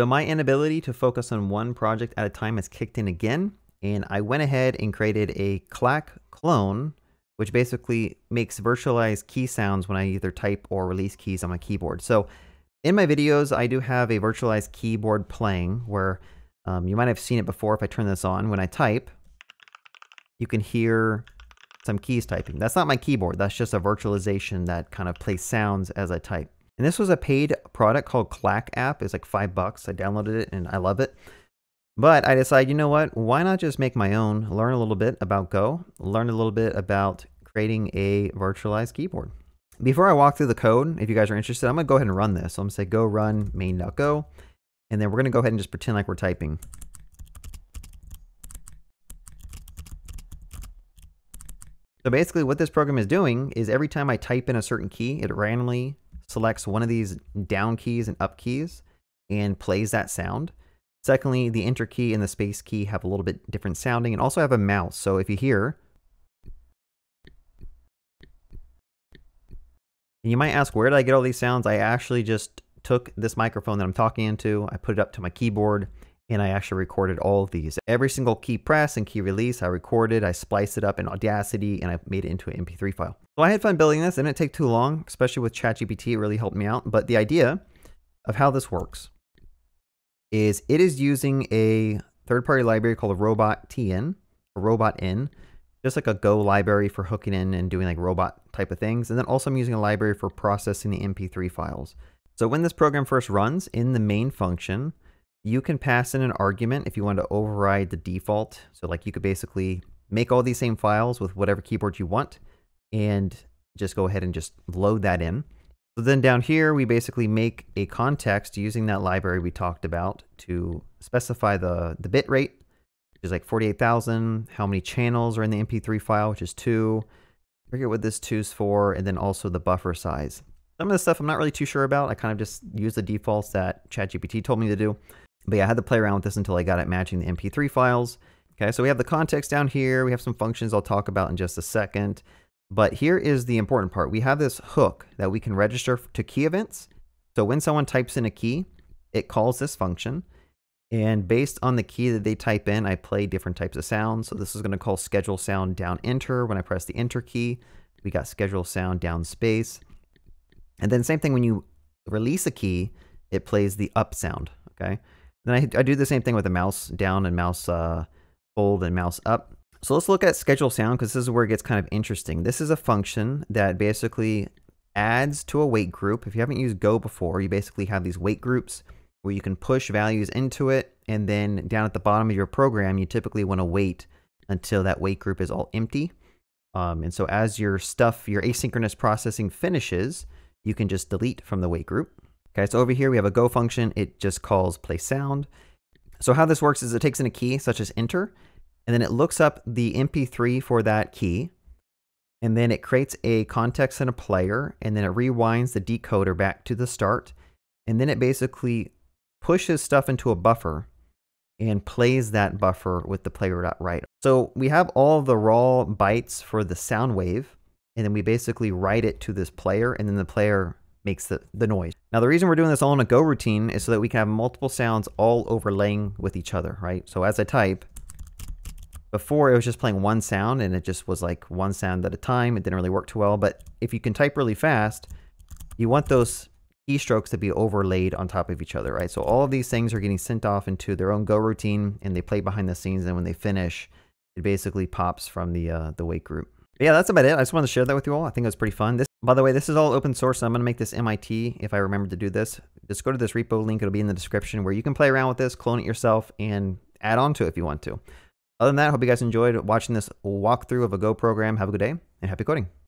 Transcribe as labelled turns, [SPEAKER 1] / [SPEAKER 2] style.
[SPEAKER 1] So my inability to focus on one project at a time has kicked in again, and I went ahead and created a Klack clone, which basically makes virtualized key sounds when I either type or release keys on my keyboard. So in my videos, I do have a virtualized keyboard playing where um, you might have seen it before if I turn this on. When I type, you can hear some keys typing. That's not my keyboard. That's just a virtualization that kind of plays sounds as I type. And this was a paid product called Klack app. It's like five bucks. I downloaded it and I love it. But I decided, you know what? Why not just make my own, learn a little bit about Go, learn a little bit about creating a virtualized keyboard. Before I walk through the code, if you guys are interested, I'm going to go ahead and run this. So I'm going to say go run main.go. And then we're going to go ahead and just pretend like we're typing. So basically what this program is doing is every time I type in a certain key, it randomly selects one of these down keys and up keys and plays that sound. Secondly, the enter key and the space key have a little bit different sounding and also have a mouse. So if you hear, you might ask, where did I get all these sounds? I actually just took this microphone that I'm talking into, I put it up to my keyboard, and I actually recorded all of these. Every single key press and key release I recorded, I spliced it up in Audacity, and I made it into an MP3 file. So I had fun building this. And it didn't take too long, especially with ChatGPT. It really helped me out. But the idea of how this works is it is using a third-party library called a Robot TN, a Robot In, just like a Go library for hooking in and doing like robot type of things. And then also I'm using a library for processing the MP3 files. So when this program first runs in the main function, you can pass in an argument if you want to override the default. So like you could basically make all these same files with whatever keyboard you want and just go ahead and just load that in. So then down here, we basically make a context using that library we talked about to specify the, the bit rate, which is like 48,000, how many channels are in the MP3 file, which is two, I forget what this two is for, and then also the buffer size. Some of the stuff I'm not really too sure about. I kind of just use the defaults that ChatGPT told me to do. But yeah, I had to play around with this until I got it matching the MP3 files. Okay, so we have the context down here. We have some functions I'll talk about in just a second. But here is the important part. We have this hook that we can register to key events. So when someone types in a key, it calls this function. And based on the key that they type in, I play different types of sounds. So this is going to call schedule sound down enter. When I press the enter key, we got schedule sound down space. And then same thing when you release a key, it plays the up sound. Okay. Then I, I do the same thing with the mouse down and mouse uh, hold and mouse up. So let's look at schedule sound because this is where it gets kind of interesting. This is a function that basically adds to a wait group. If you haven't used Go before, you basically have these wait groups where you can push values into it. And then down at the bottom of your program, you typically want to wait until that wait group is all empty. Um, and so as your stuff, your asynchronous processing finishes, you can just delete from the wait group. Okay, so over here we have a go function. It just calls play sound. So how this works is it takes in a key such as enter, and then it looks up the MP3 for that key, and then it creates a context and a player, and then it rewinds the decoder back to the start, and then it basically pushes stuff into a buffer and plays that buffer with the player.write. So we have all the raw bytes for the sound wave, and then we basically write it to this player, and then the player makes the, the noise. Now the reason we're doing this all in a Go routine is so that we can have multiple sounds all overlaying with each other, right? So as I type, before it was just playing one sound and it just was like one sound at a time. It didn't really work too well, but if you can type really fast, you want those keystrokes to be overlaid on top of each other, right? So all of these things are getting sent off into their own Go routine and they play behind the scenes and when they finish, it basically pops from the uh, the wait group. Yeah, that's about it. I just wanted to share that with you all. I think it was pretty fun. This, by the way, this is all open source. So I'm going to make this MIT if I remember to do this. Just go to this repo link. It'll be in the description where you can play around with this, clone it yourself, and add on to it if you want to. Other than that, I hope you guys enjoyed watching this walkthrough of a Go program. Have a good day and happy coding.